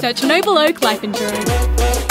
Search Noble Oak Life Insurance.